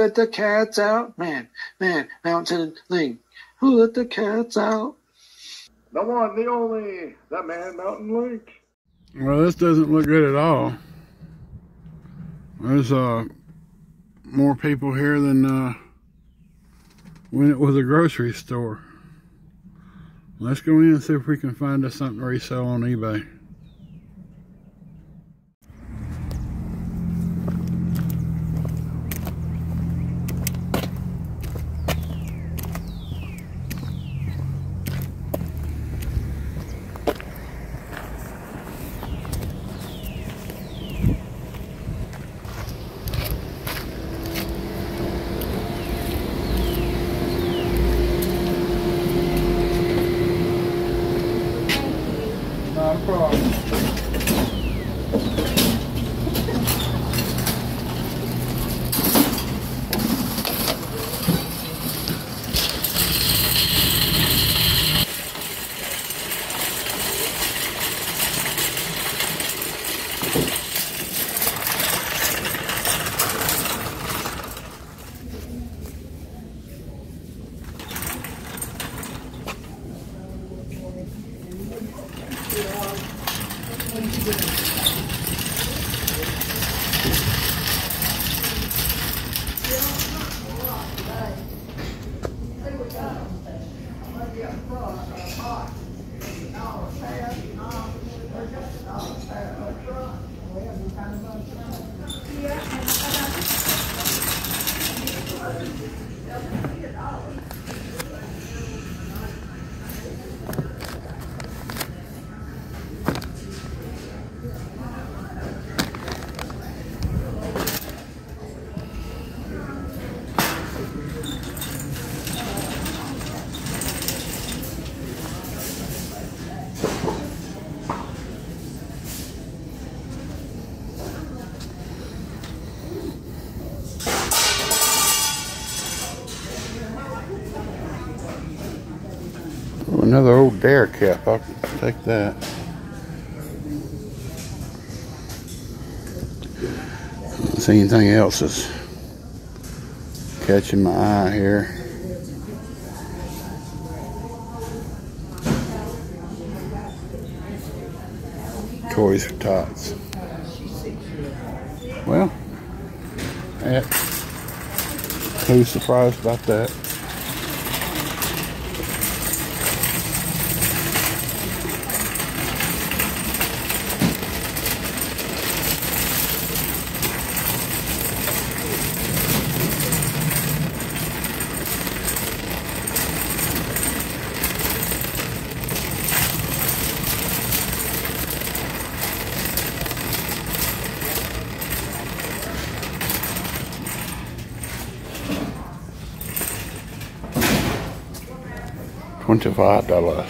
let the cats out? Man, man, mountain link. Who let the cats out? The one, the only, the man mountain link. Well, this doesn't look good at all. There's uh, more people here than uh, when it was a grocery store. Let's go in and see if we can find us something to resell on eBay. Another old dare cap. I'll take that. See anything else is catching my eye here. Toys for tots. Well, yeah. Who's surprised about that? Twenty-five dollars.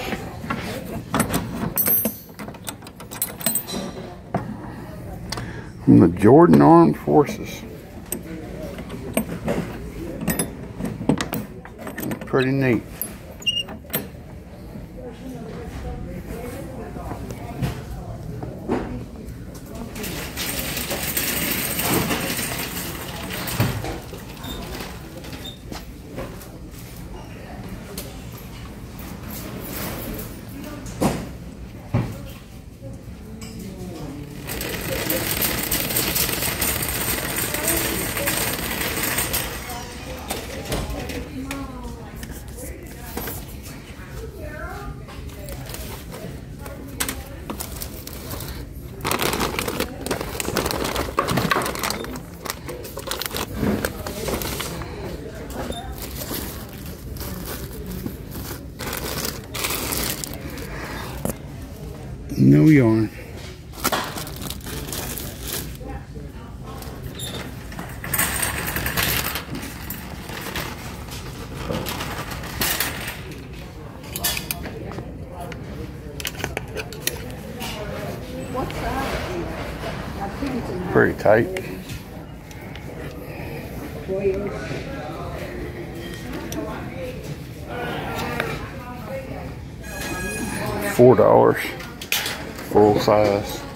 From the Jordan Armed Forces. Pretty neat. No yarn. Pretty tight. Four dollars, size.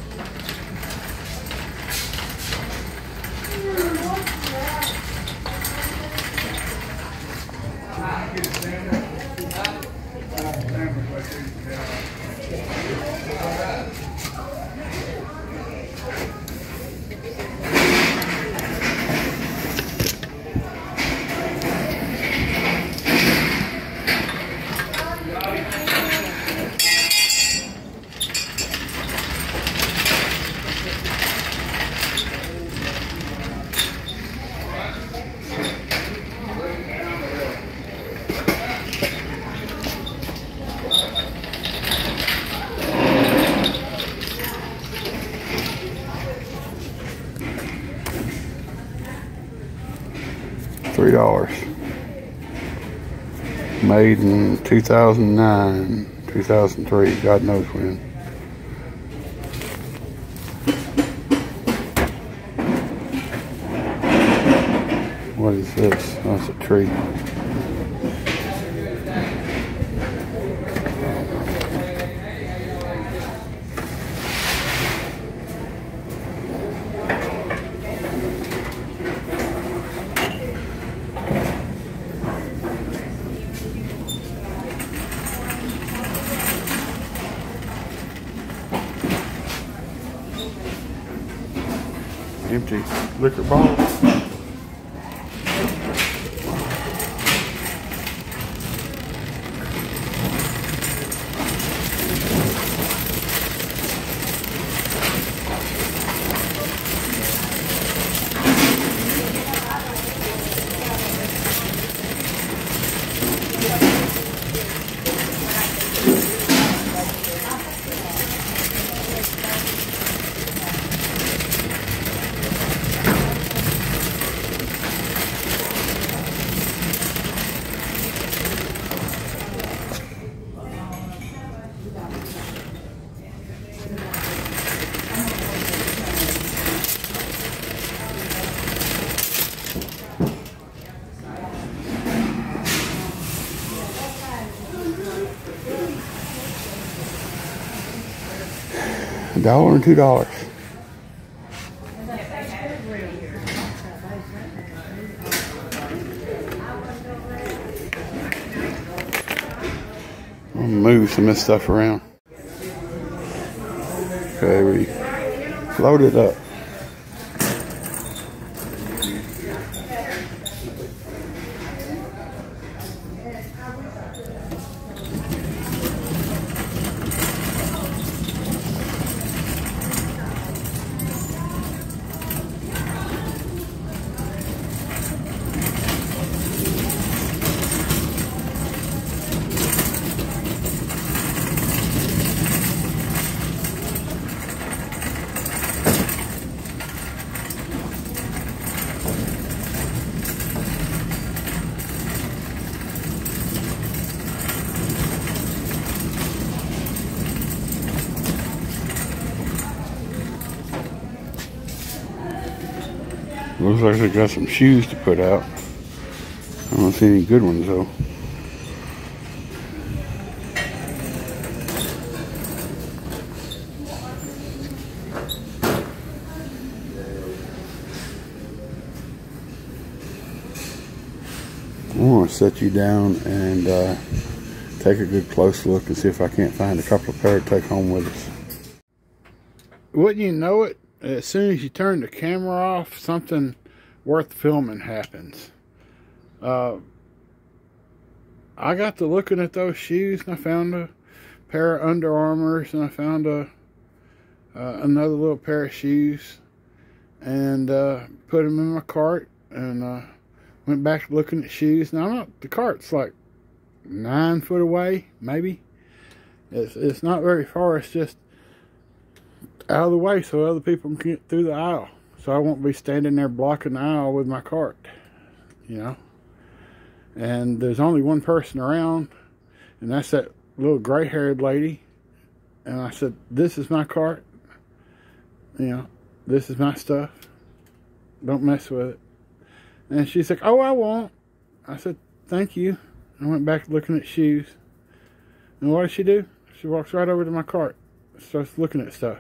Three dollars. Made in 2009, 2003, God knows when. What is this? Oh, a tree. Empty liquor bottle. Dollar and two dollars. I'll move some of this stuff around. Okay, we load it up. Looks like they got some shoes to put out. I don't see any good ones though. I want to set you down and uh, take a good close look and see if I can't find a couple of pair to take home with us. Wouldn't you know it? As soon as you turn the camera off, something worth filming happens. Uh, I got to looking at those shoes and I found a pair of Under Armours and I found a uh, another little pair of shoes and uh, put them in my cart and uh, went back looking at shoes. Now I'm not the cart's like nine foot away, maybe. It's it's not very far. It's just out of the way so other people can get through the aisle. So I won't be standing there blocking the aisle with my cart, you know. And there's only one person around, and that's that little gray-haired lady. And I said, "This is my cart. You know, this is my stuff. Don't mess with it." And she's like, "Oh, I won't." I said, "Thank you." I went back looking at shoes. And what does she do? She walks right over to my cart, starts looking at stuff.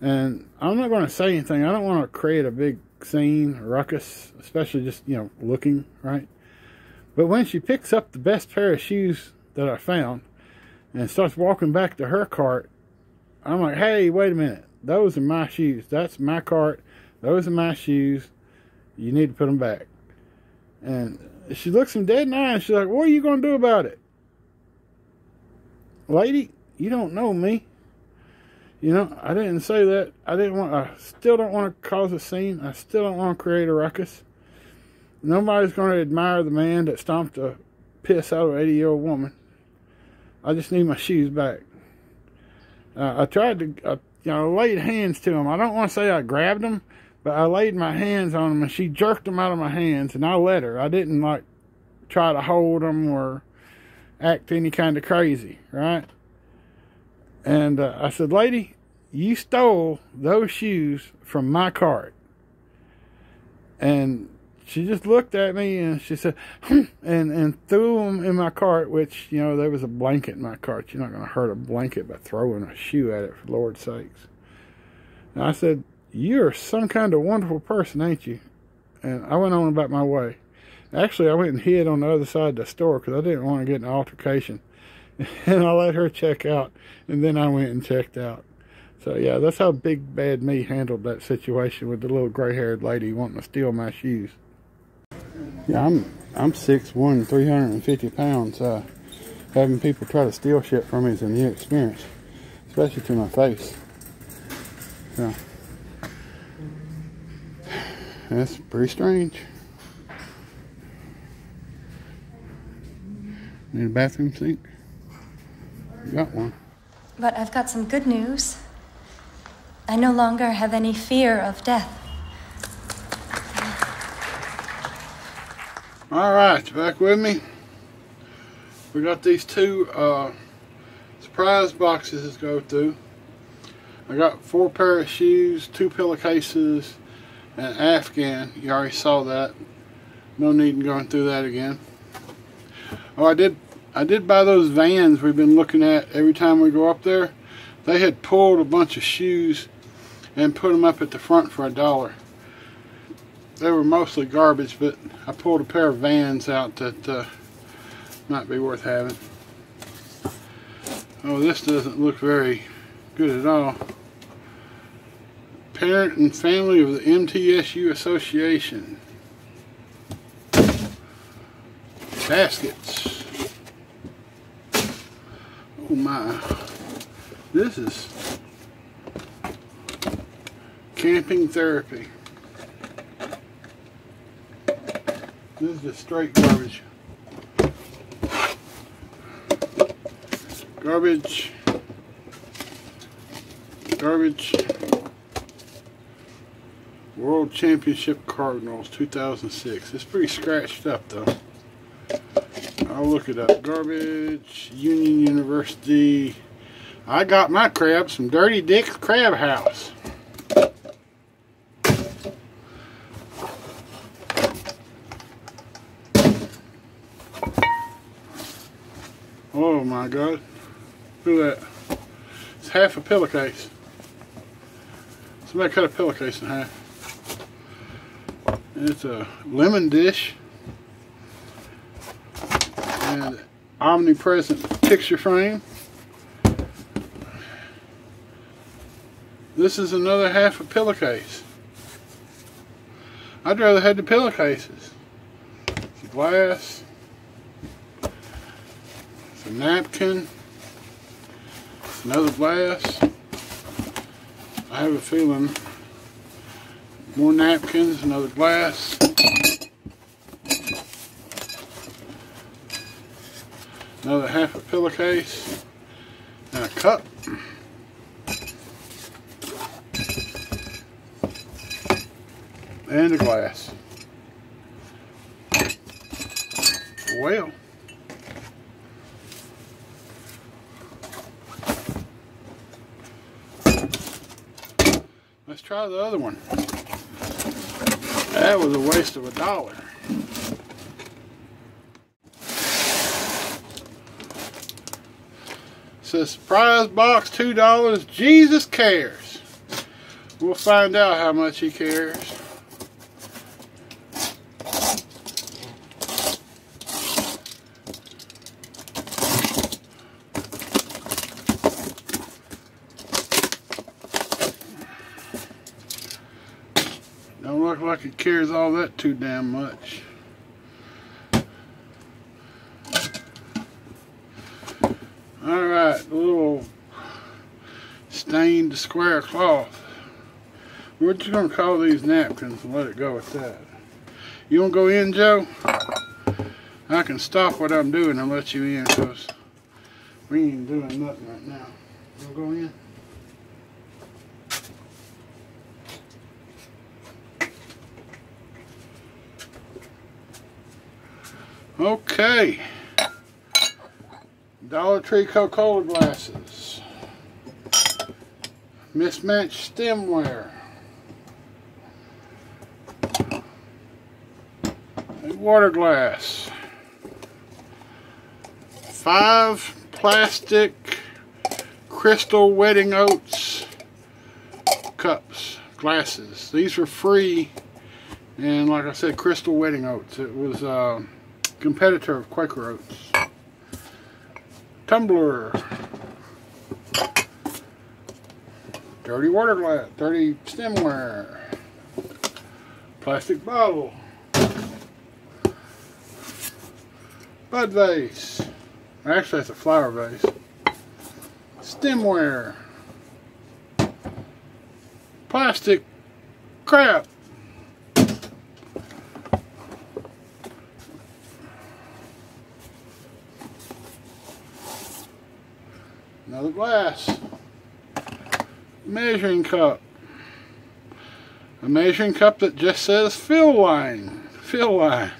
And I'm not going to say anything. I don't want to create a big scene, ruckus, especially just, you know, looking, right? But when she picks up the best pair of shoes that I found and starts walking back to her cart, I'm like, hey, wait a minute. Those are my shoes. That's my cart. Those are my shoes. You need to put them back. And she looks him dead in the eye and she's like, what are you going to do about it? Lady, you don't know me. You know, I didn't say that. I didn't want. I still don't want to cause a scene. I still don't want to create a ruckus. Nobody's going to admire the man that stomped the piss out of an 80 year old woman. I just need my shoes back. Uh, I tried to, uh, you know, laid hands to him. I don't want to say I grabbed him, But I laid my hands on him and she jerked him out of my hands and I let her. I didn't like try to hold him or act any kind of crazy, right? And uh, I said, Lady, you stole those shoes from my cart. And she just looked at me and she said, hmm, and, and threw them in my cart, which, you know, there was a blanket in my cart. You're not going to hurt a blanket by throwing a shoe at it, for Lord's sakes. And I said, You're some kind of wonderful person, ain't you? And I went on about my way. Actually, I went and hid on the other side of the store because I didn't want to get an altercation. And I let her check out, and then I went and checked out. So yeah, that's how Big Bad Me handled that situation with the little gray-haired lady wanting to steal my shoes. Yeah, I'm I'm 6'1", 350 pounds. Uh, having people try to steal shit from me is a new experience, especially to my face. So that's pretty strange. Need a bathroom sink? Got one. But I've got some good news. I no longer have any fear of death. All right, back with me. We got these two uh, surprise boxes to go through. I got four pair of shoes, two pillowcases, and Afghan. You already saw that. No need in going through that again. Oh, I did I did buy those vans we've been looking at every time we go up there. They had pulled a bunch of shoes and put them up at the front for a dollar. They were mostly garbage, but I pulled a pair of vans out that uh, might be worth having. Oh, this doesn't look very good at all. Parent and family of the MTSU Association. Baskets. Oh my. This is camping therapy. This is just straight garbage. Garbage. Garbage. World Championship Cardinals 2006. It's pretty scratched up though. I'll look it up. Garbage, Union University. I got my crabs from Dirty Dick's Crab House. Oh my god. Look at that. It's half a pillowcase. Somebody cut a pillowcase in half. It's a lemon dish and omnipresent picture frame. This is another half a pillowcase. I'd rather have the pillowcases. It's glass. A napkin. Another glass. I have a feeling more napkins, another glass. Another half a pillowcase, and a cup. And a glass. Well. Let's try the other one. That was a waste of a dollar. Says surprise box, $2. Jesus cares. We'll find out how much he cares. Don't look like he cares all that too damn much. into square cloth. We're just going to call these napkins and let it go with that. You want to go in, Joe? I can stop what I'm doing and let you in because we ain't doing nothing right now. You want to go in? Okay. Dollar Tree Coca-Cola glasses. Mismatched stemware. A water glass. Five plastic crystal wedding oats cups, glasses. These were free and like I said, crystal wedding oats. It was a competitor of Quaker Oats. Tumbler. Dirty water glass, dirty stemware. Plastic bottle. Bud vase. Actually, it's a flower vase. Stemware. Plastic crap. Another glass. Measuring cup. A measuring cup that just says fill line. Fill line.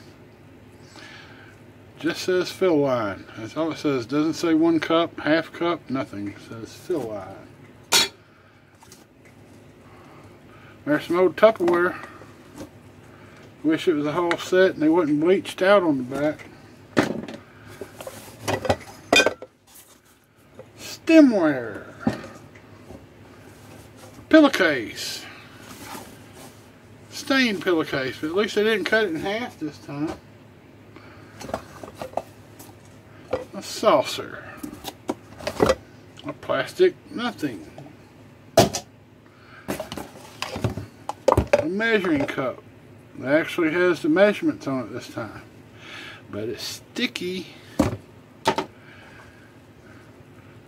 Just says fill line. That's all it says. Doesn't say one cup, half cup, nothing. It says fill line. There's some old Tupperware. Wish it was a whole set and they wasn't bleached out on the back. Stemware. Pillowcase. Stained pillowcase, but at least they didn't cut it in half this time. A saucer. A plastic nothing. A measuring cup. It actually has the measurements on it this time. But it's sticky.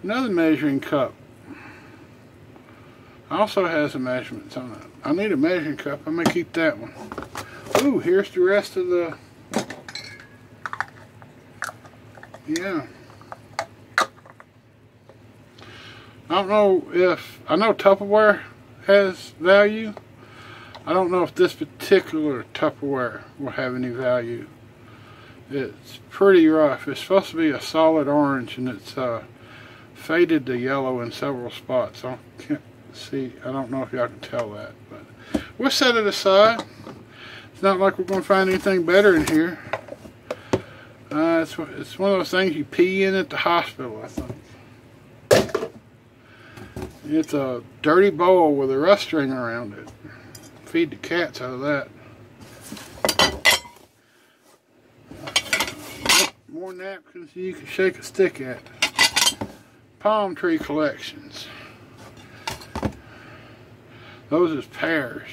Another measuring cup. Also has the measurements on it. I need a measuring cup. I'm going to keep that one. Ooh, here's the rest of the... Yeah. I don't know if... I know Tupperware has value. I don't know if this particular Tupperware will have any value. It's pretty rough. It's supposed to be a solid orange and it's uh, faded to yellow in several spots. I can't see, I don't know if y'all can tell that, but we'll set it aside. It's not like we're going to find anything better in here. Uh, it's, it's one of those things you pee in at the hospital, I think. It's a dirty bowl with a rust ring around it. Feed the cats out of that. More napkins you can shake a stick at palm tree collections. Those is pears.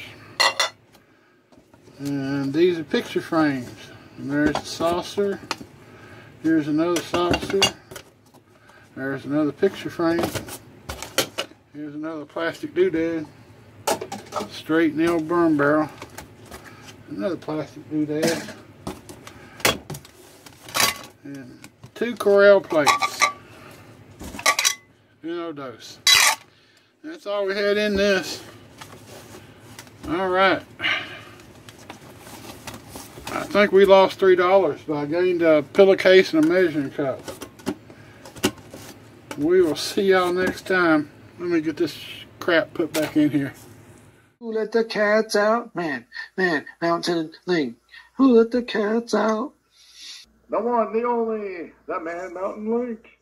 And these are picture frames. And there's a saucer. Here's another saucer. There's another picture frame. Here's another plastic doodad. Straight nail burn barrel. Another plastic doodad. And two Corelle plates uno dose. That's all we had in this. All right. I think we lost three dollars, but I gained a pillowcase and a measuring cup. We will see y'all next time. Let me get this crap put back in here. Who let the cats out? Man, man, mountain link. Who let the cats out? The one, the only, the man, Mountain Link.